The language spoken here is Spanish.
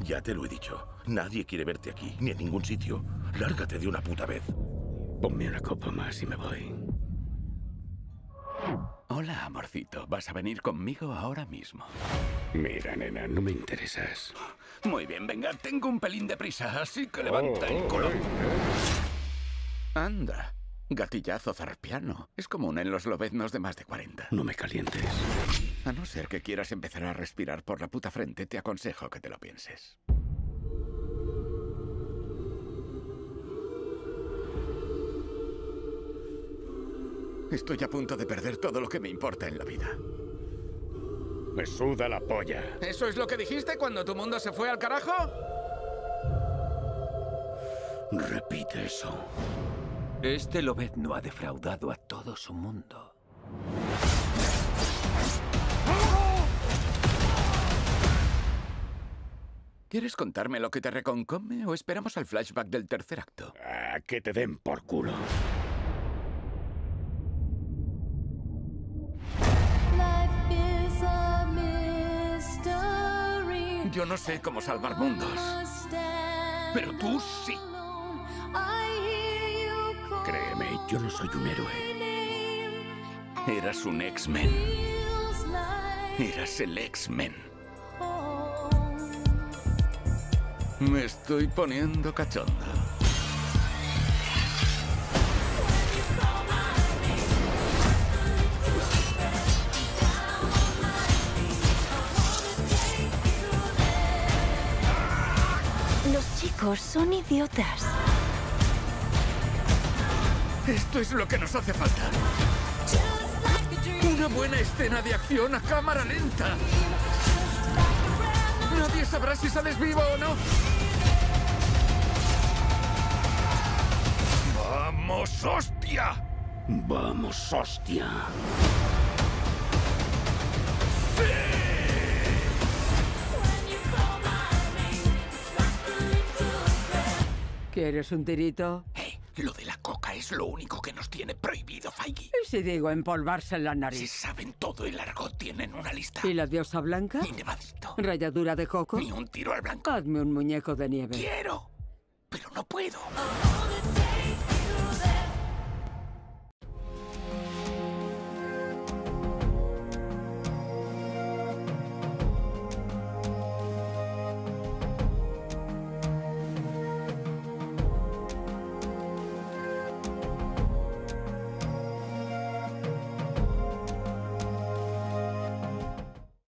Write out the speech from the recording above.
Ya te lo he dicho. Nadie quiere verte aquí, ni en ningún sitio. Lárgate de una puta vez. Ponme una copa más y me voy. Hola, amorcito. ¿Vas a venir conmigo ahora mismo? Mira, nena, no me interesas. Muy bien, venga, tengo un pelín de prisa, así que levanta el culo. Anda, gatillazo zarpiano. Es común en los lobeznos de más de 40. No me calientes. A no ser que quieras empezar a respirar por la puta frente, te aconsejo que te lo pienses. Estoy a punto de perder todo lo que me importa en la vida. Me suda la polla. ¿Eso es lo que dijiste cuando tu mundo se fue al carajo? Repite eso. Este Lobezno ha defraudado a todo su mundo. ¿Quieres contarme lo que te reconcome o esperamos al flashback del tercer acto? Ah, que te den por culo. Yo no sé cómo salvar mundos. Pero tú sí. Yo no soy un héroe. Eras un X-Men. Eras el X-Men. Me estoy poniendo cachondo. Los chicos son idiotas. Esto es lo que nos hace falta. Una buena escena de acción a cámara lenta. Nadie sabrá si sales vivo o no. ¡Vamos, hostia! Vamos, hostia. ¿Quieres un tirito? Lo de la coca es lo único que nos tiene prohibido, Feige. ¿Y si digo empolvarse en la Si nariz? saben todo el argot, tienen una lista. ¿Y la diosa blanca? Ni nevadito. ¿Ralladura de coco? Ni un tiro al blanco. Hazme un muñeco de nieve. Quiero, pero no puedo.